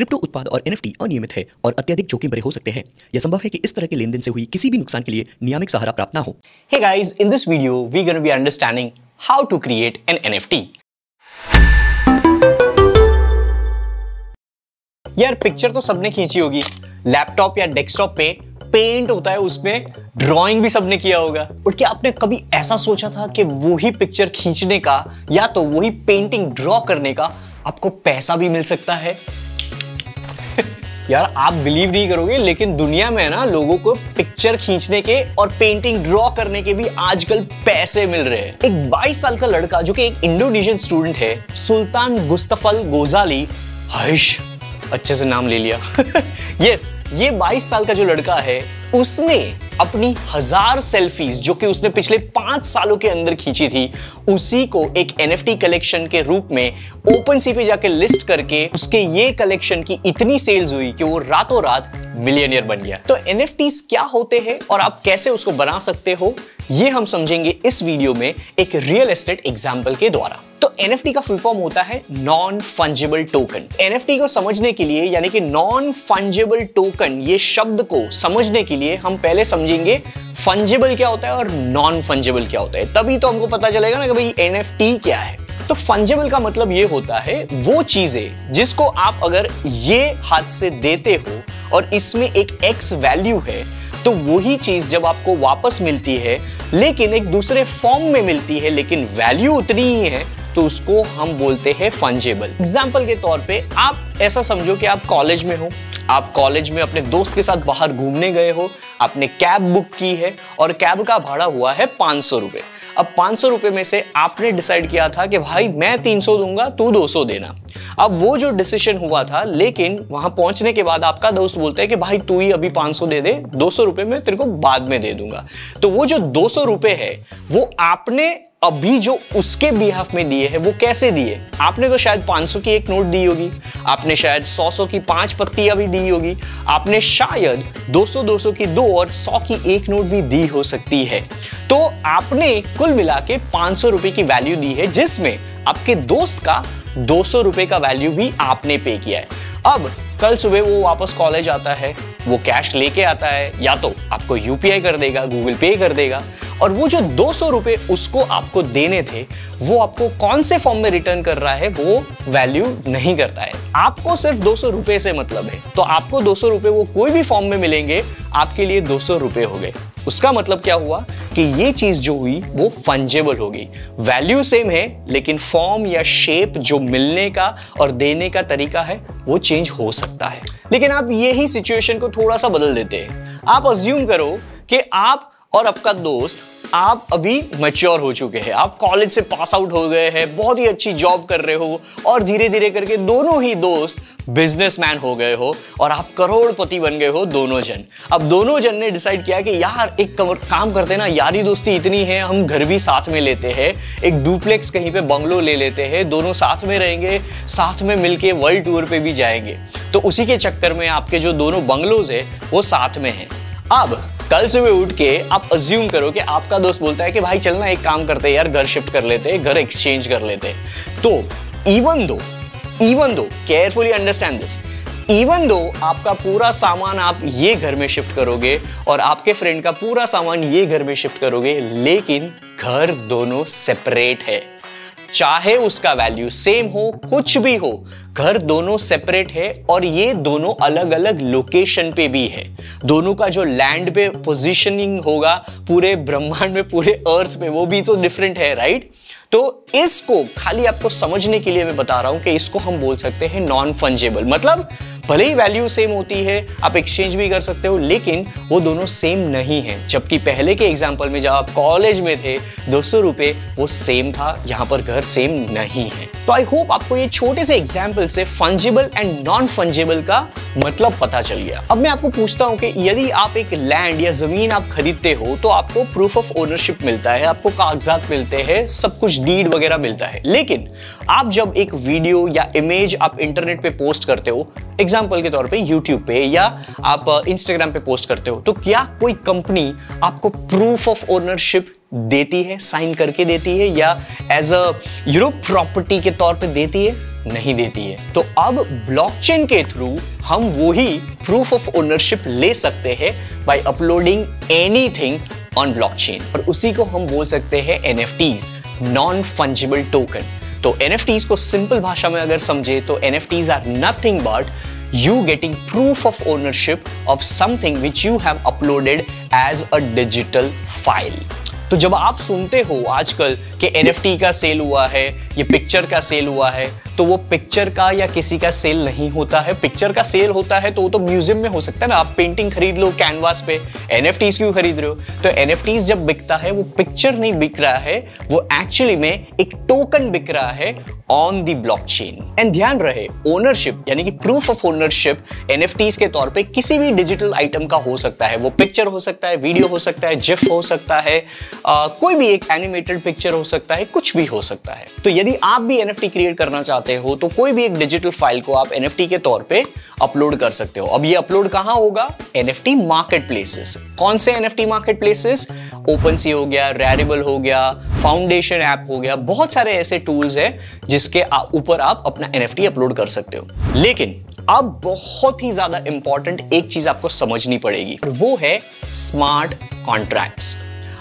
Crypto उत्पाद और NFT अनियमित है और अत्यधिक जोखिम भरे हो सकते हैं। यह संभव है कि इस तरह के लेन देन से हुई किसी भी नुकसान के लिए नियामक सहारा प्राप्त ना हो। Hey guys, in this video, we're going to be understanding how to create an यार पिक्चर तो सबने खींची होगी। लैपटॉप या डेस्कटॉप पे पेंट होता है उसमें ड्राइंग भी सबने किया होगा। और क्या आपने कभी ऐसा सोचा था कि वही पिक्चर खींचने का या तो वही पेंटिंग ड्रॉ करने का आपको पैसा भी मिल सकता है? यार आप बिलीव नहीं करोगे लेकिन दुनिया में ना लोगों को पिक्चर खींचने के और पेंटिंग ड्रॉ करने के भी आजकल पैसे मिल रहे हैं। एक 22 साल का लड़का जो कि एक इंडोनेशियन स्टूडेंट है सुल्तान गुस्तफल गोजाली हर्ष अच्छे से नाम ले लिया। यस yes, ये 22 साल का जो लड़का है, उसने अपनी हज़ार सेल्फीज जो कि उसने पिछले पाँच सालों के अंदर खींची थी, उसी को एक एनएफटी कलेक्शन के रूप में ओपन सी पे जाके लिस्ट करके उसके ये कलेक्शन की इतनी सेल्स हुई कि वो रातों रात मिलियनियर बन गया। तो एनएफटीज क्या होते हैं और आप कैसे उसको बना सकते हो, ये हम समझेंगे इस वीडियो में एक रियल एस्टेट एग्ज़ाम्पल के द्वारा। तो NFT का फुल फॉर्म होता है नॉन फंजेबल टोकन NFT को समझने के लिए, यानी कि नॉन फंजेबल टोकन ये शब्द को समझने के लिए हम पहले समझेंगे फंजेबल क्या होता है और नॉन फंजेबल क्या होता है। तभी तो हमको पता चलेगा ना कि भाई NFT क्या है। तो फंजेबल का मतलब ये होता है, वो चीज़ें जिसको आप अगर ये हाथ से देते हो और इसमें एक एक्स वैल्यू है तो वही चीज़ जब आपको वापस मिलती है, लेकिन एक दूसरे फॉर्म में मिलती है, लेकिन वैल्यू उतनी ही है तो उसको हम बोलते हैं फंजेबल एग्ज़ाम्पल के तौर पे, आप ऐसा समझो कि आप कॉलेज में हो, आप कॉलेज में अपने दोस्त के साथ बाहर घूमने गए हो, आपने कैब बुक की है और कैब का भाड़ा हुआ है पाँच सौ रुपए। अब पाँच सौ रुपए में से आपने डिसाइड किया था कि भाई मैं तीन सौ दूँगा, तू दो सौ देना। अब वो जो डिसीज़न हुआ था, लेकिन वहाँ पहुँचने के बाद आपका दोस्त बोलता है कि भाई तू ही अभी पाँच सौ दे दे, दो सौ रुपए में तेरे को बाद में दे दूँगा। तो वो जो दो सौ रुपए है, वो आपने अभी जो उसके बिहाफ में दिए है, वो कैसे दिए? आपने तो शायद 500 की एक नोट दी होगी, आपने शायद 100 सौ की पाँच पत्तियाँ भी दी होगी, आपने शायद 200 200 की दो और 100 की एक नोट भी दी हो सकती है। तो आपने कुल मिला के पाँच सौ रुपए की वैल्यू दी है, जिसमें आपके दोस्त का दो सौ रुपए का वैल्यू भी आपने पे किया है। अब, कल सुबह वो वापस कॉलेज आता है, वो कैश लेके आता है, या तो आपको यूपीआई कर देगा गूगल पे कर देगा, और वो जो दो सौ उसको आपको देने थे, वो आपको कौन से फॉर्म में रिटर्न कर रहा है, वो वैल्यू नहीं करता है। आपको सिर्फ़ दो सौ से मतलब है। तो आपको दो सौ वो कोई भी फॉर्म में मिलेंगे, आपके लिए दो सौ हो गए। उसका मतलब क्या हुआ कि ये चीज़ जो हुई, वो फंजेबल होगी। वैल्यू सेम है, लेकिन फॉर्म या शेप जो मिलने का और देने का तरीका है, वो चेंज हो सकता है। लेकिन आप यही सिचुएशन को थोड़ा सा बदल देते हैं। आप अज्यूम करो कि आप और आपका दोस्त, आप अभी मैच्योर हो चुके हैं। आप कॉलेज से पास आउट हो गए हैं, बहुत ही अच्छी जॉब कर रहे हो और धीरे धीरे करके दोनों ही दोस्त बिजनेसमैन हो गए हो और आप करोड़पति बन गए हो दोनों जन। अब दोनों जन ने डिसाइड किया कि यार, एक काम करते ना, यारी दोस्ती इतनी है, हम घर भी साथ में लेते हैं, एक डुप्लेक्स कहीं पे बंगलो ले लेते हैं, दोनों साथ में रहेंगे, साथ में मिलके वर्ल्ड टूर पे भी जाएँगे। तो उसी के चक्कर में आपके जो दोनों बंगलोज है, वो साथ में हैं। अब कल सुबह उठ के आप अज्यूम करो कि आपका दोस्त बोलता है कि भाई चलना, एक काम करते यार, घर शिफ्ट कर लेते, घर एक्सचेंज कर लेते। तो even though even though carefully understand this even though आपका पूरा सामान आप ये घर में शिफ्ट करोगे और आपके फ्रेंड का पूरा सामान ये घर में शिफ्ट करोगे, लेकिन घर दोनों सेपरेट है। चाहे उसका वैल्यू सेम हो, कुछ भी हो, घर दोनों सेपरेट है और ये दोनों अलग अलग लोकेशन पे भी है। दोनों का जो लैंड पे पोजीशनिंग होगा, पूरे ब्रह्मांड में, पूरे अर्थ में, वो भी तो डिफरेंट है राइट तो इसको खाली आपको समझने के लिए मैं बता रहा हूँ कि इसको हम बोल सकते हैं नॉन फंजेबल मतलब भले ही वैल्यू सेम होती है, आप एक्सचेंज भी कर सकते हो, लेकिन वो दोनों सेम नहीं है। जबकि पहले के एग्ज़ाम्पल में जब आप कॉलेज में थे, दो सौ वो सेम था, यहाँ पर घर सेम नहीं है। तो आई होप आपको ये छोटे से एग्ज़ाम्पल से फंजेबल एंड नॉन फंजेबल का मतलब पता चल गया। अब मैं आपको पूछता हूँ कि यदि आप एक लैंड या ज़मीन आप खरीदते हो तो आपको प्रूफ ऑफ़ ओनरशिप मिलता है, आपको कागजात मिलते हैं, सब कुछ डीड वगैरह मिलता है। लेकिन आप जब एक वीडियो या इमेज आप इंटरनेट पे पोस्ट करते हो एग्ज़ाम्पल के तौर पे यूट्यूब पे या आप इंस्टाग्राम uh, पे पोस्ट करते हो तो क्या कोई कंपनी आपको प्रूफ ऑफ़ ओनरशिप देती है साइन करके देती है या एज अ यूरो प्रॉपर्टी के तौर पे देती है? नहीं देती है। तो अब ब्लॉकचेन के थ्रू हम वही प्रूफ ऑफ़ ओनरशिप ले सकते हैं by uploading anything on blockchain और उसी को हम बोल सकते हैं एनएफटीज नॉन फंजिबल टोकन तो एनएफटीज को सिंपल भाषा में अगर समझे तो NFTs are nothing but you getting proof of ownership of something which you have uploaded as a digital file. तो जब आप सुनते हो आजकल कि एन का सेल हुआ है, ये पिक्चर का सेल हुआ है तो वो पिक्चर का या किसी का सेल नहीं होता है। पिक्चर का सेल होता है तो वो तो म्यूज़ियम में हो सकता है ना। आप पेंटिंग खरीद लो कैनवास पे। एन क्यों खरीद रहे हो? तो एन जब बिकता है, वो पिक्चर नहीं बिक रहा है, वो एक्चुअली में एक टोकन बिक रहा है ऑन दी ब्लॉकचेन एंड ध्यान रहे ओनरशिप यानी कि प्रूफ ऑफ़ ओनरशिप एन के तौर पे किसी भी डिजिटल आइटम का हो सकता है। वो पिक्चर हो सकता है वीडियो हो सकता है जिफ हो सकता है आ, कोई भी एक एनिमेटेड पिक्चर हो सकता है कुछ भी हो सकता है। तो यदि आप भी एनएफटी क्रिएट करना चाहते हो तो कोई भी एक डिजिटल फ़ाइल को आप एन के तौर पे अपलोड कर सकते हो। अब ये अपलोड कहाँ होगा? एन मार्केट प्लेसेस कौन से एन मार्केट प्लेसेस ओपन सी हो गया रेरिबल हो गया फाउंडेशन ऐप हो गया, बहुत सारे ऐसे टूल्स हैं जिसके ऊपर आप अपना एनएफटी अपलोड कर सकते हो। लेकिन अब बहुत ही ज़्यादा इंपॉर्टेंट एक चीज़ आपको समझनी पड़ेगी और वो है स्मार्ट कॉन्ट्रैक्ट्स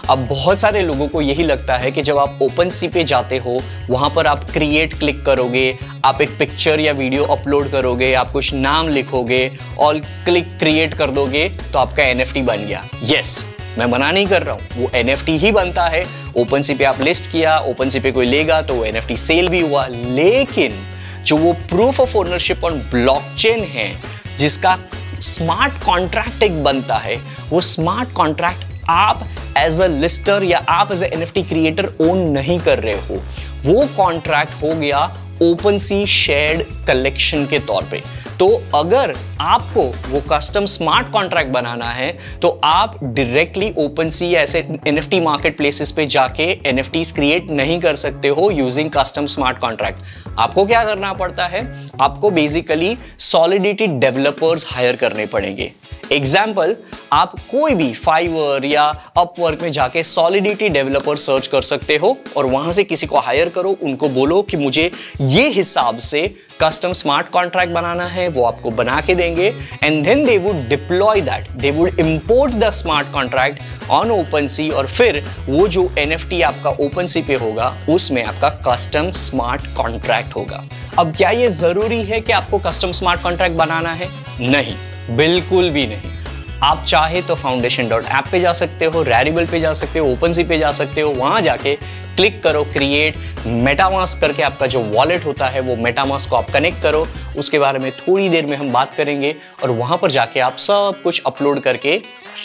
अब बहुत सारे लोगों को यही लगता है कि जब आप ओपन सी पे जाते हो, वहाँ पर आप क्रिएट क्लिक करोगे, आप एक पिक्चर या वीडियो अपलोड करोगे, आप कुछ नाम लिखोगे और क्लिक क्रिएट कर दोगे तो आपका एनएफटी बन गया। यस मैं मना नहीं कर रहा हूँ। वो एनएफटी ही बनता है। ओपन सी पे आप लिस्ट किया ओपन सी पे कोई लेगा तो वो एन सेल भी हुआ। लेकिन जो वो proof of ownership on blockchain है, जिसका स्मार्ट कॉन्ट्रैक्ट एक बनता है, वो स्मार्ट कॉन्ट्रैक्ट आप एज अ लिस्टर या आप एज एन क्रिएटर ओन नहीं कर रहे हो। वो कॉन्ट्रैक्ट हो गया ओपन सी शेयर्ड कलेक्शन के तौर पे। तो अगर आपको वो कस्टम स्मार्ट कॉन्ट्रैक्ट बनाना है तो आप डायरेक्टली ओपन सी ऐसे N F T market places पे जाके एन एफ़ टीज क्रिएट नहीं कर सकते हो यूजिंग कस्टम स्मार्ट कॉन्ट्रैक्ट आपको क्या करना पड़ता है? आपको बेसिकली सॉलिडिटी डेवलपर्स हायर करने पड़ेंगे। एग्ज़ाम्पल आप कोई भी फाइवर या अपवर्क में जाके सॉलिडिटी डेवलपर सर्च कर सकते हो और वहाँ से किसी को हायर करो, उनको बोलो कि मुझे ये हिसाब से कस्टम स्मार्ट कॉन्ट्रैक्ट बनाना है, वो आपको बना के देंगे and then they would deploy that they would import the smart contract on OpenSea और फिर वो जो एन आपका ओपन सी पे होगा, उसमें आपका कस्टम स्मार्ट कॉन्ट्रैक्ट होगा। अब क्या ये ज़रूरी है कि आपको कस्टम स्मार्ट कॉन्ट्रैक्ट बनाना है? नहीं। बिल्कुल भी नहीं। आप चाहे तो फाउंडेशन डॉट ऐप पे जा सकते हो रैरिबल पे जा सकते हो ओपन सी पे जा सकते हो, वहाँ जाके क्लिक करो क्रिएट मेटामास करके आपका जो वॉलेट होता है, वो मेटामास को आप कनेक्ट करो। उसके बारे में थोड़ी देर में हम बात करेंगे और वहाँ पर जाके आप सब कुछ अपलोड करके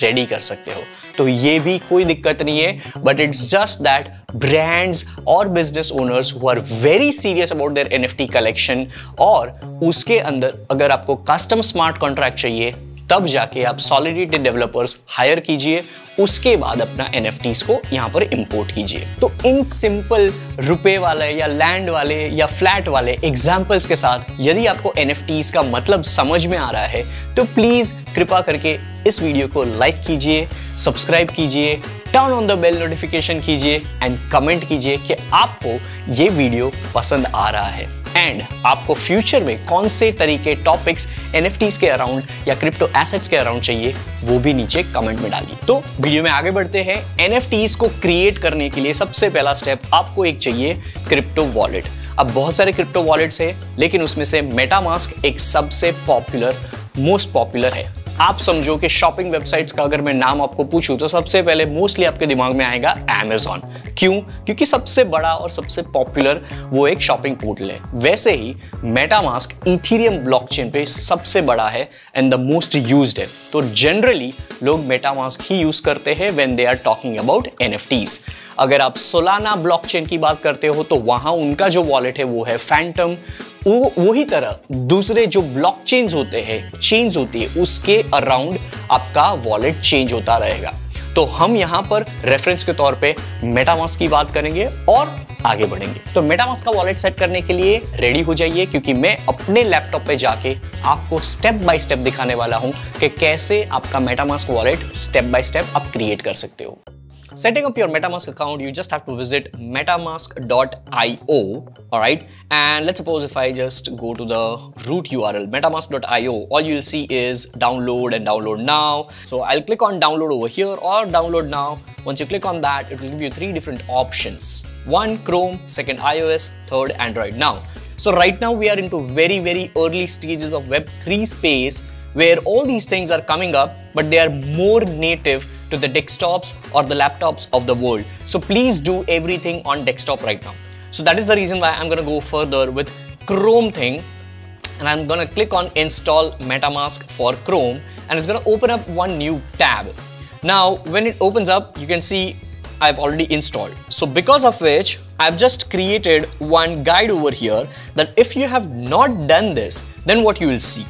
रेडी कर सकते हो। तो ये भी कोई दिक्कत नहीं है but it's just that brands और business owners who are very serious about their NFT collection और उसके अंदर अगर आपको कस्टम स्मार्ट कॉन्ट्रैक्ट चाहिए तब जाके आप सॉलिडिटी डेवलपर्स हायर कीजिए, उसके बाद अपना एन को यहाँ पर इम्पोर्ट कीजिए। तो इन सिंपल रुपए वाले या लैंड वाले या फ्लैट वाले एग्जाम्पल्स के साथ यदि आपको एन का मतलब समझ में आ रहा है तो प्लीज़ कृपा करके इस वीडियो को लाइक कीजिए सब्सक्राइब कीजिए turn on the bell notification कीजिए एंड कमेंट कीजिए कि आपको ये वीडियो पसंद आ रहा है। एंड आपको फ्यूचर में कौन से तरीके टॉपिक्स एन के अराउंड या क्रिप्टो एसेट्स के अराउंड चाहिए, वो भी नीचे कमेंट में डालिए। तो वीडियो में आगे बढ़ते हैं। एन को क्रिएट करने के लिए सबसे पहला स्टेप आपको एक चाहिए क्रिप्टो वॉलेट अब बहुत सारे क्रिप्टो वॉलेट्स हैं, लेकिन उसमें से मेटामास्क एक सबसे पॉपुलर मोस्ट पॉपुलर है। आप समझो कि शॉपिंग वेबसाइट्स का अगर मैं नाम आपको पूछूँ तो सबसे पहले मोस्टली आपके दिमाग में आएगा Amazon. क्यों? क्योंकि सबसे बड़ा और सबसे पॉपुलर वो एक शॉपिंग पोर्टल है वैसे ही मेटामास्क इथीरियम ब्लॉकचेन पे सबसे बड़ा है एंड द मोस्ट यूज़ है। तो जनरली लोग मेटामास्क ही यूज़ करते हैं when they are talking about NFTs अगर आप सोलाना ब्लॉकचेन की बात करते हो तो वहाँ उनका जो वॉलेट है, वो है फैंटम वो वही तरह दूसरे जो ब्लॉक चेंज होते हैं चेंज होती है, उसके अराउंड आपका वॉलेट चेंज होता रहेगा। तो हम यहाँ पर रेफरेंस के तौर पे मेटामास्क की बात करेंगे और आगे बढ़ेंगे। तो मेटामास्क का वॉलेट सेट करने के लिए रेडी हो जाइए, क्योंकि मैं अपने लैपटॉप पे जाके आपको स्टेप बाय स्टेप दिखाने वाला हूँ कि कैसे आपका MetaMask wallet step by step आप क्रिएट कर सकते हो। Setting up your MetaMask account, you just have to visit metamask.io. All right. And let's suppose if I just go to the root URL, metamask.io, all you'll see is download and download now. So I'll click on download over here or download now. Once you click on that, it will give you three different options. One Chrome, second iOS, third Android. Now, so right now we are into very, very early stages of Web3 space where all these things are coming up, but they are more native to the desktops or the laptops of the world. So please do everything on desktop right now. So that is the reason why I'm gonna go further with Chrome thing and I'm gonna click on install MetaMask for Chrome and it's gonna open up one new tab. Now, when it opens up, you can see I've already installed. So because of which, I've just created one guide over here that if you have not done this, then what you will see.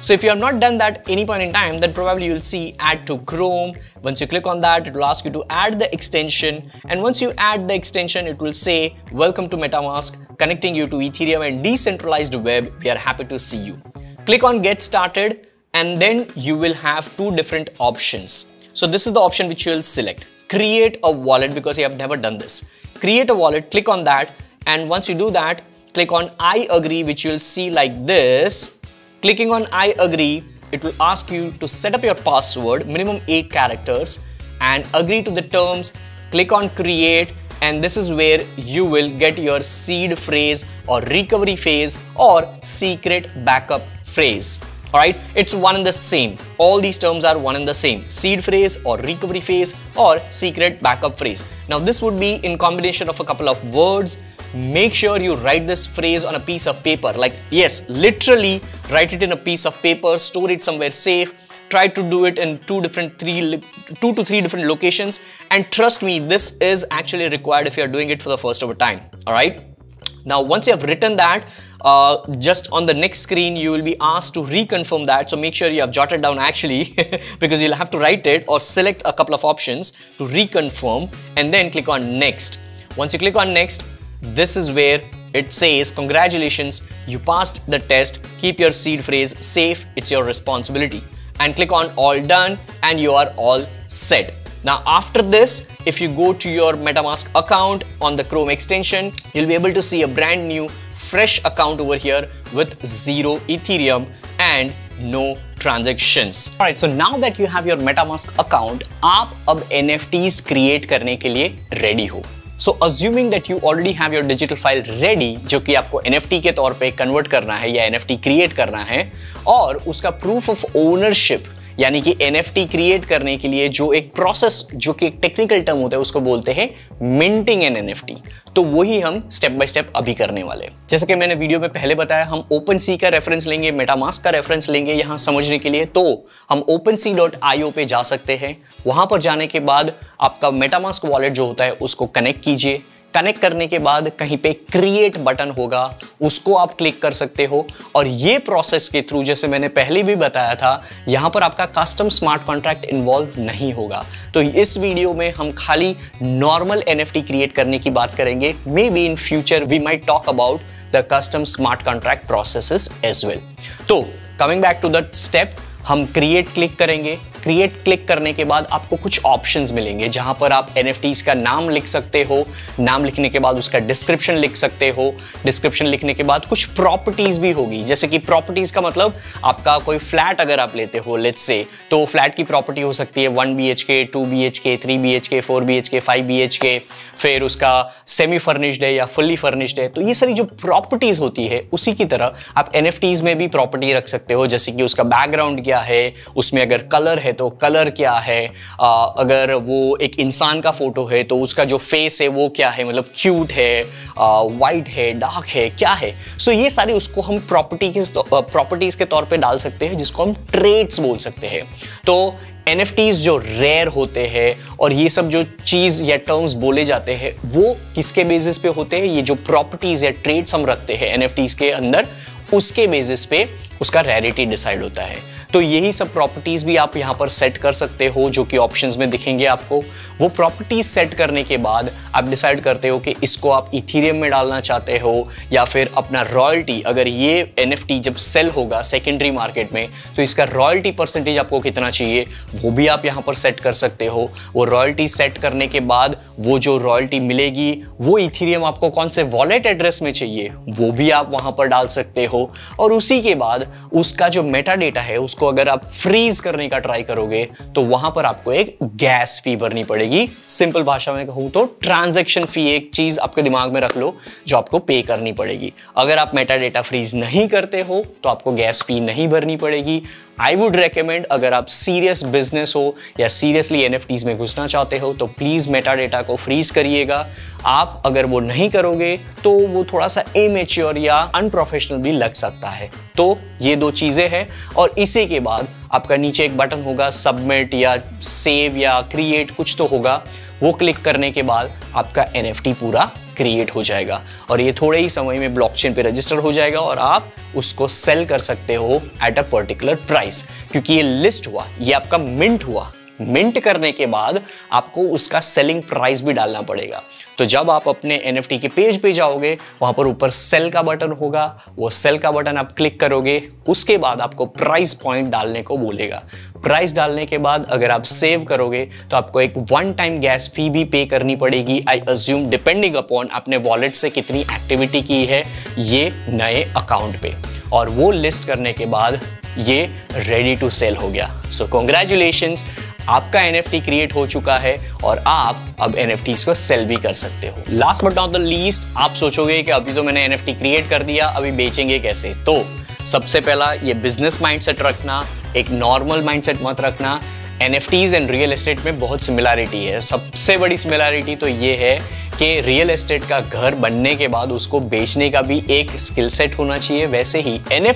So if you have not done that any point in time, then probably you'll see add to Chrome. Once you click on that, it will ask you to add the extension. And once you add the extension, it will say, welcome to MetaMask, connecting you to Ethereum and decentralized web. We are happy to see you. Click on get started and then you will have two different options. So this is the option which you will select. Create a wallet because you have never done this. Create a wallet, click on that. And once you do that, click on I agree, which you'll see like this Clicking on I agree, it will ask you to set up your password, minimum 8 characters and agree to the terms. Click on create and this is where you will get your seed phrase or recovery phase or secret backup phrase. Alright, it's one and the same. All these terms are one and the same. Seed phrase or recovery phase or secret backup phrase. Now this would be in combination of a couple of words make sure you write this phrase on a piece of paper. Like, yes, literally write it in a piece of paper, store it somewhere safe, try to do it in two different three two to three different locations. And trust me this is actually required if you're doing it for the first ever time. All right? Now once you have written that uh, just on the next screen you will be asked to reconfirm that. So make sure you have jotted down actually because you'll have to write it or select a couple of options to reconfirm and then click on next. Once you click on next this is where it says congratulations you passed the test keep your seed phrase safe it's your responsibility and click on all done and you are all set now after this if you go to your metamask account on the chrome extension you'll be able to see a brand new fresh account over here with zero ethereum and no transactions all right so now that you have your metamask account आप अब nfts create करने के लिए ready हो so assuming that you already have your digital file ready जो कि आपको NFT के तौर पर कन्वर्ट करना है या एनएफटी क्रिएट करना है, और उसका प्रूफ ऑफ़ ओनरशिप यानी कि एनएफटी क्रिएट करने के लिए जो एक प्रोसेस जो कि एक टेक्निकल टर्म होता है, उसको बोलते हैं मिंटिंग एन एन तो वही हम स्टेप बाय स्टेप अभी करने वाले जैसे कि मैंने वीडियो में पहले बताया, हम ओपन सी का रेफरेंस लेंगे मेटामास्क का रेफरेंस लेंगे यहाँ समझने के लिए। तो हम ओपन सी डॉट आई पे जा सकते हैं। वहाँ पर जाने के बाद आपका मेटामास्क वॉलेट जो होता है, उसको कनेक्ट कीजिए। कनेक्ट करने के बाद कहीं पे क्रिएट बटन होगा, उसको आप क्लिक कर सकते हो। और ये प्रोसेस के थ्रू जैसे मैंने पहले भी बताया था, यहाँ पर आपका कस्टम स्मार्ट कॉन्ट्रैक्ट इन्वॉल्व नहीं होगा। तो इस वीडियो में हम खाली नॉर्मल एन क्रिएट करने की बात करेंगे। Maybe in future we might talk about the custom smart contract process as well तो coming back to the step हम क्रिएट क्लिक करेंगे। क्रिएट क्लिक करने के बाद आपको कुछ ऑप्शंस मिलेंगे, जहाँ पर आप एन का नाम लिख सकते हो, नाम लिखने के बाद उसका डिस्क्रिप्शन लिख सकते हो डिस्क्रिप्शन लिखने के बाद कुछ प्रॉपर्टीज़ भी होगी। जैसे कि प्रॉपर्टीज़ का मतलब आपका कोई फ्लैट अगर आप लेते हो लेट्स से तो फ्लैट की प्रॉपर्टी हो सकती है one B H K two B H K three B H K four B H K five B H K फिर उसका सेमी फर्निश्ड है या फुल्ली फर्निश्ड है। तो ये सारी जो प्रॉपर्टीज़ होती है, उसी की तरह आप एन में भी प्रॉपर्टी रख सकते हो। जैसे कि उसका बैकग्राउंड क्या है, उसमें अगर कलर है तो कलर क्या है? आ, अगर वो एक इंसान का फ़ोटो है तो उसका जो फेस है वो क्या है? मतलब क्यूट है वाइट है डार्क है क्या है? सो so ये सारे उसको हम प्रॉपर्टी की प्रॉपर्टीज़ के तौर पे डाल सकते हैं जिसको हम ट्रेड्स बोल सकते हैं। तो एन जो रेयर होते हैं और ये सब जो चीज़ या टर्म्स बोले जाते हैं वो किसके बेसिस पे होते हैं? ये जो प्रॉपर्टीज़ या ट्रेड्स हम रखते हैं एन के अंदर उसके बेसिस पे उसका रेरिटी डिसाइड होता है। तो यही सब प्रॉपर्टीज़ भी आप यहाँ पर सेट कर सकते हो, जो कि ऑप्शंस में दिखेंगे आपको। वो प्रॉपर्टीज़ सेट करने के बाद आप डिसाइड करते हो कि इसको आप इथीरियम में डालना चाहते हो या फिर अपना रॉयल्टी अगर ये एनएफटी जब सेल होगा सेकेंडरी मार्केट में तो इसका रॉयल्टी परसेंटेज आपको कितना चाहिए, वो भी आप यहाँ पर सेट कर सकते हो। वो रॉयल्टी सेट करने के बाद वो जो रॉयल्टी मिलेगी, वो इथीरियम आपको कौन से वॉलेट एड्रेस में चाहिए, वो भी आप वहाँ पर डाल सकते हो। और उसी के बाद उसका जो मेटा डेटा है, उसको अगर आप फ्रीज करने का ट्राई करोगे तो वहाँ पर आपको एक गैस फ़ी भरनी पड़ेगी। सिंपल भाषा में कहूँ तो ट्रांजेक्शन फ़ी एक चीज़ आपके दिमाग में रख लो, जो आपको पे करनी पड़ेगी। अगर आप मेटा डेटा फ्रीज नहीं करते हो तो आपको गैस फ़ी नहीं भरनी पड़ेगी। आई वुड रेकमेंड अगर आप सीरियस बिज़नेस हो या सीरियसली एन में घुसना चाहते हो तो प्लीज़ मेटा डेटा को फ्रीज करिएगा। आप अगर वो नहीं करोगे तो वो थोड़ा सा एमेच्योर या अनप्रोफेशनल भी लग सकता है। तो ये दो चीज़ें हैं, और इसी के बाद आपका नीचे एक बटन होगा सबमिट या सेव या क्रिएट कुछ तो होगा। वो क्लिक करने के बाद आपका एनएफटी पूरा क्रिएट हो जाएगा। और ये थोड़े ही समय में ब्लॉकचेन पे रजिस्टर हो जाएगा और आप उसको सेल कर सकते हो एट अ पर्टिकुलर प्राइस क्योंकि ये लिस्ट हुआ, ये आपका मिंट हुआ। मिंट करने के बाद आपको उसका सेलिंग प्राइस भी डालना पड़ेगा। तो जब आप अपने एनएफटी के पेज पे जाओगे, वहाँ पर ऊपर सेल का बटन होगा। वो सेल का बटन आप क्लिक करोगे, उसके बाद आपको प्राइस पॉइंट डालने को बोलेगा। प्राइस डालने के बाद अगर आप सेव करोगे तो आपको एक वन टाइम गैस फ़ी भी पे करनी पड़ेगी। आई अज्यूम डिपेंडिंग अपॉन अपने वॉलेट से कितनी एक्टिविटी की है, ये नए अकाउंट पे। और वो लिस्ट करने के बाद ये रेडी टू सेल हो गया। सो so, कॉन्ग्रेचुलेशन आपका एनएफटी क्रिएट हो चुका है और आप अब एन को सेल भी कर सकते हो। Last but not the least आप सोचोगे कि अभी तो मैंने एनएफटी क्रिएट कर दिया अभी बेचेंगे कैसे? तो सबसे पहला ये बिज़नेस माइंडसेट रखना एक नॉर्मल माइंडसेट मत रखना। N F and real estate में बहुत सिमिलैरिटी है। सबसे बड़ी सिमिलैरिटी तो ये है कि रियल एस्टेट का घर बनने के बाद उसको बेचने का भी एक स्किल सेट होना चाहिए। वैसे ही एन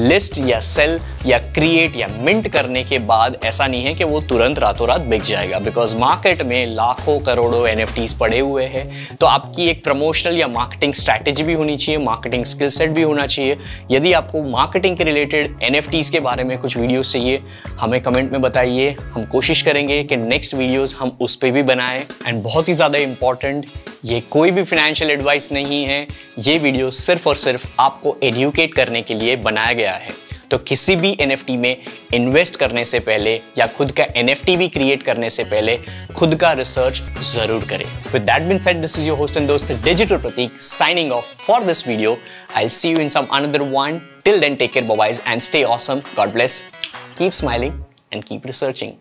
लिस्ट या सेल या क्रिएट या मिंट करने के बाद ऐसा नहीं है कि वो तुरंत रातों रात बिक जाएगा बिकॉज़ मार्केट में लाखों करोड़ों एन पड़े हुए हैं। तो आपकी एक प्रमोशनल या मार्केटिंग स्ट्रैटेजी भी होनी चाहिए मार्केटिंग स्किल सेट भी होना चाहिए। यदि आपको मार्केटिंग के रिलेटेड एन के बारे में कुछ वीडियोस चाहिए, हमें कमेंट में बताइए। हम कोशिश करेंगे कि नेक्स्ट वीडियोस हम उस पर भी बनाएँ। एंड बहुत ही ज़्यादा इंपॉर्टेंट ये कोई भी फाइनेंशियल एडवाइस नहीं है, ये वीडियो सिर्फ़ और सिर्फ़ आपको एडुकेट करने के लिए बनाया गया है। तो किसी भी एनएफटी में इन्वेस्ट करने से पहले या खुद का एनएफटी भी क्रिएट करने से पहले खुद का रिसर्च ज़रूर करें। With that been said this is your host and दोस्त digital Prateek signing off for this video I see you in some another one till then take care byes and stay awesome God bless keep smiling and keep researching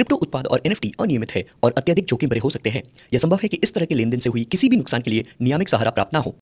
crypto उत्पाद और NFT अनियमित है और अत्यधिक जोखिम भरे हो सकते हैं। यह संभव है कि इस तरह के लेन देन से हुई किसी भी नुकसान के लिए नियामक सहारा प्राप्त न हो।